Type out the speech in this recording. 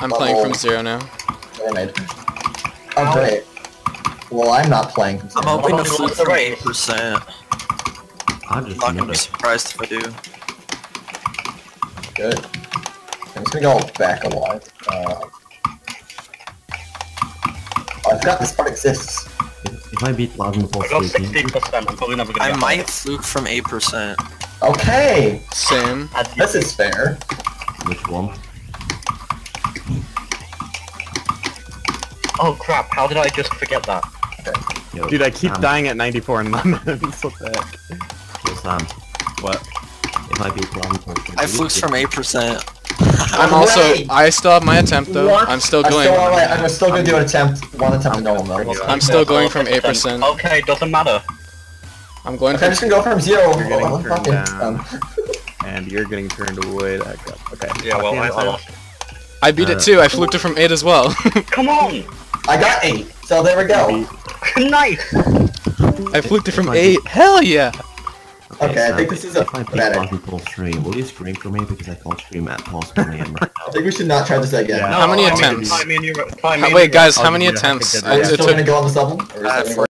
I'm playing from zero now. Mermaid. Oh, great. Well, I'm not playing from I'm hoping to What's fluke the from rate? 8%. I just Not gonna be surprised if I do. Good. I'm just gonna go back a lot. Uh, I forgot this part exists. If, if I beat Plasma I Pulse got 3, can you- 60%, I'm probably never gonna I get might fluke from 8%. Okay, Same. higher. As you- this is fair. which one? Oh crap, how did I just forget that? Yo, Dude, I keep Sam, dying at 94 in lemons. what the heck? Yo, Sam, What? if I beat Plasma Pulse 3, I fluked from 8%. I'm also. I still have my attempt though. What? I'm still I'm going. still, alright, I'm still gonna do an attempt, one attempt to normal though. I'm still going from 8%. Okay, doesn't matter. I'm going Okay, I'm from. just gonna go from zero. You're getting Oh, turned down. um, And you're getting turned away. the heck. Okay. Yeah, well, I, I lost. I beat it too. I fluked it from eight as well. Come on! I got eight, so there we go. nice! I fluked it from eight. Hell yeah. Okay, I think this is a If I beat better. Plasma 3, will you scream for me because I can't scream at Pulse when I right I think we should not try this again. Yeah. How many I mean, attempts? try me and you- try me How- wait, guys, how many you a heck of attempts? a I- Are you it still took gonna go on this level?